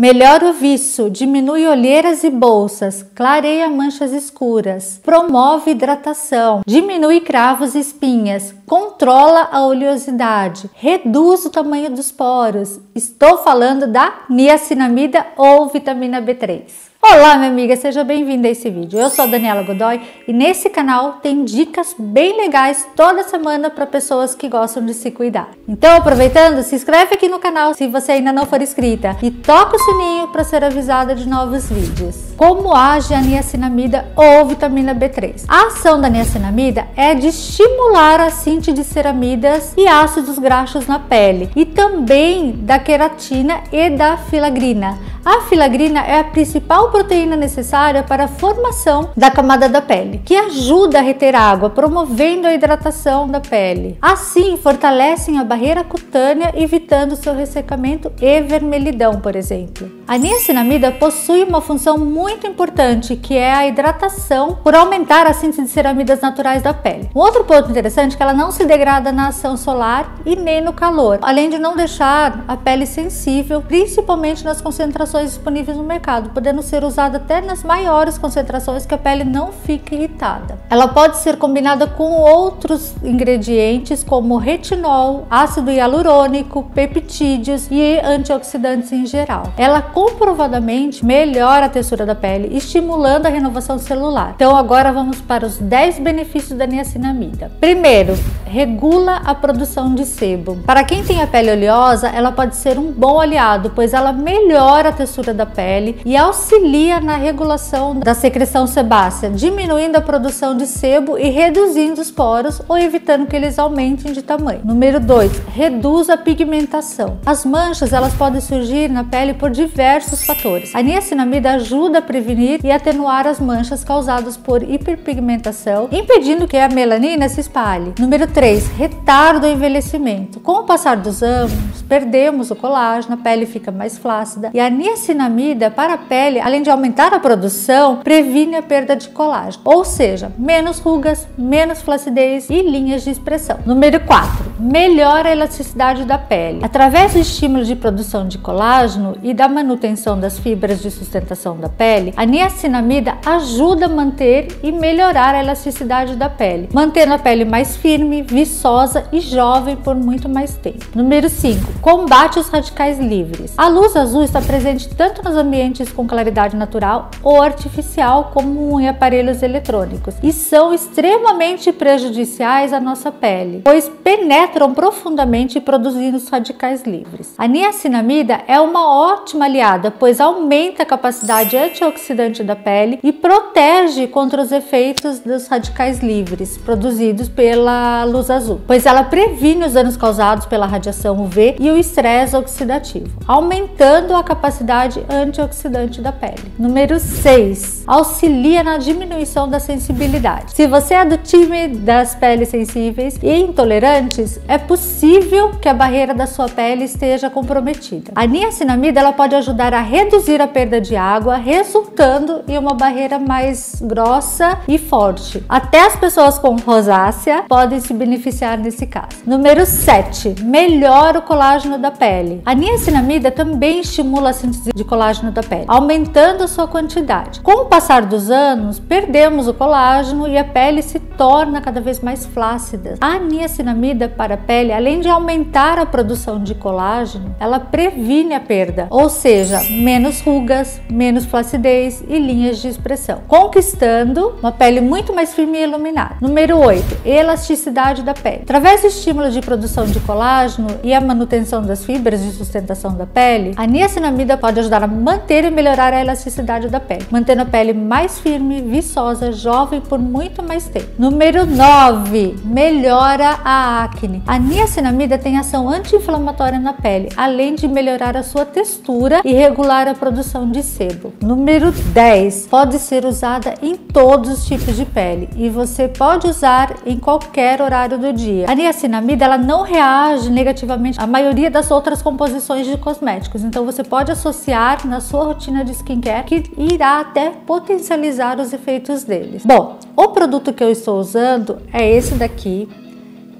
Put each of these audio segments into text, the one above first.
Melhora o viço, diminui olheiras e bolsas, clareia manchas escuras, promove hidratação, diminui cravos e espinhas, controla a oleosidade, reduz o tamanho dos poros. Estou falando da niacinamida ou vitamina B3. Olá, minha amiga, seja bem-vinda a esse vídeo. Eu sou a Daniela Godoy e nesse canal tem dicas bem legais toda semana para pessoas que gostam de se cuidar. Então, aproveitando, se inscreve aqui no canal se você ainda não for inscrita e toca o sininho para ser avisada de novos vídeos. Como age a niacinamida ou vitamina B3? A ação da niacinamida é de estimular a síntese de ceramidas e ácidos graxos na pele e também da queratina e da filagrina. A filagrina é a principal proteína necessária para a formação da camada da pele, que ajuda a reter água, promovendo a hidratação da pele. Assim, fortalecem a barreira cutânea, evitando seu ressecamento e vermelhidão, por exemplo. A niacinamida possui uma função muito importante, que é a hidratação, por aumentar a síntese de ceramidas naturais da pele. Um outro ponto interessante é que ela não se degrada na ação solar e nem no calor, além de não deixar a pele sensível, principalmente nas concentrações disponíveis no mercado, podendo ser usada até nas maiores concentrações que a pele não fique irritada. Ela pode ser combinada com outros ingredientes como retinol, ácido hialurônico, peptídeos e antioxidantes em geral. Ela comprovadamente melhora a textura da pele, estimulando a renovação celular. Então agora vamos para os 10 benefícios da niacinamida. Primeiro, regula a produção de sebo. Para quem tem a pele oleosa, ela pode ser um bom aliado, pois ela melhora a textura da pele e auxilia na regulação da secreção sebácea, diminuindo a produção de sebo e reduzindo os poros ou evitando que eles aumentem de tamanho. Número 2, reduz a pigmentação. As manchas elas podem surgir na pele por diversos fatores. A niacinamida ajuda a prevenir e atenuar as manchas causadas por hiperpigmentação, impedindo que a melanina se espalhe. Número 3, retarda o envelhecimento. Com o passar dos anos, perdemos o colágeno, a pele fica mais flácida e a niacinamida para a pele, além de aumentar a produção, previne a perda de colágeno, ou seja, menos rugas, menos flacidez e linhas de expressão. Número 4. Melhora a elasticidade da pele. Através do estímulo de produção de colágeno e da manutenção das fibras de sustentação da pele, a niacinamida ajuda a manter e melhorar a elasticidade da pele, mantendo a pele mais firme, viçosa e jovem por muito mais tempo. Número 5. Combate os radicais livres. A luz azul está está presente tanto nos ambientes com claridade natural ou artificial, como em aparelhos eletrônicos, e são extremamente prejudiciais à nossa pele, pois penetram profundamente produzindo os radicais livres. A niacinamida é uma ótima aliada, pois aumenta a capacidade antioxidante da pele e protege contra os efeitos dos radicais livres produzidos pela luz azul, pois ela previne os danos causados pela radiação UV e o estresse oxidativo, aumentando a capacidade antioxidante da pele. Número 6. Auxilia na diminuição da sensibilidade. Se você é do time das peles sensíveis e intolerantes, é possível que a barreira da sua pele esteja comprometida. A niacinamida ela pode ajudar a reduzir a perda de água, resultando em uma barreira mais grossa e forte. Até as pessoas com rosácea podem se beneficiar nesse caso. Número 7. Melhora o colágeno da pele. A niacinamida também estimula a síntese de colágeno da pele, aumentando a sua quantidade. Com o passar dos anos, perdemos o colágeno e a pele se torna cada vez mais flácida. A niacinamida para a pele, além de aumentar a produção de colágeno, ela previne a perda, ou seja, menos rugas, menos flacidez e linhas de expressão, conquistando uma pele muito mais firme e iluminada. Número 8, elasticidade da pele. Através do estímulo de produção de colágeno e a manutenção das fibras de sustentação da pele, a niacinamida pode ajudar a manter e melhorar a elasticidade da pele, mantendo a pele mais firme, viçosa, jovem por muito mais tempo. Número 9. Melhora a acne. A niacinamida tem ação anti-inflamatória na pele, além de melhorar a sua textura e regular a produção de sebo. Número 10. Pode ser usada em todos os tipos de pele e você pode usar em qualquer horário do dia. A niacinamida ela não reage negativamente à maioria das outras composições de cosméticos, então você pode associar na sua rotina de skincare que irá até potencializar os efeitos deles. Bom, o produto que eu estou usando é esse daqui,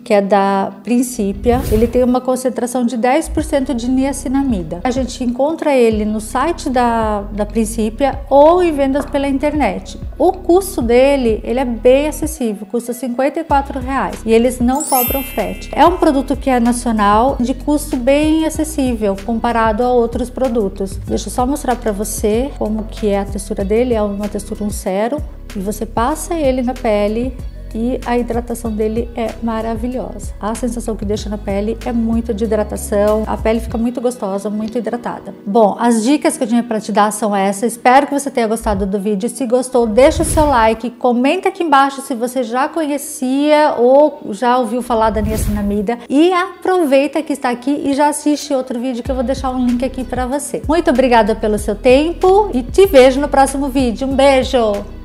que é da Princípia. Ele tem uma concentração de 10% de niacinamida. A gente encontra ele no site da, da Princípia ou em vendas pela internet. O custo dele, ele é bem acessível, custa 54 reais e eles não cobram frete. É um produto que é nacional, de custo bem acessível comparado a outros produtos. Deixa eu só mostrar para você como que é a textura dele, é uma textura um cero e você passa ele na pele e a hidratação dele é maravilhosa. A sensação que deixa na pele é muito de hidratação, a pele fica muito gostosa, muito hidratada. Bom, as dicas que eu tinha para te dar são essas. Espero que você tenha gostado do vídeo. Se gostou, deixa o seu like, comenta aqui embaixo se você já conhecia ou já ouviu falar da niacinamida e aproveita que está aqui e já assiste outro vídeo que eu vou deixar um link aqui para você. Muito obrigada pelo seu tempo e te vejo no próximo vídeo. Um beijo!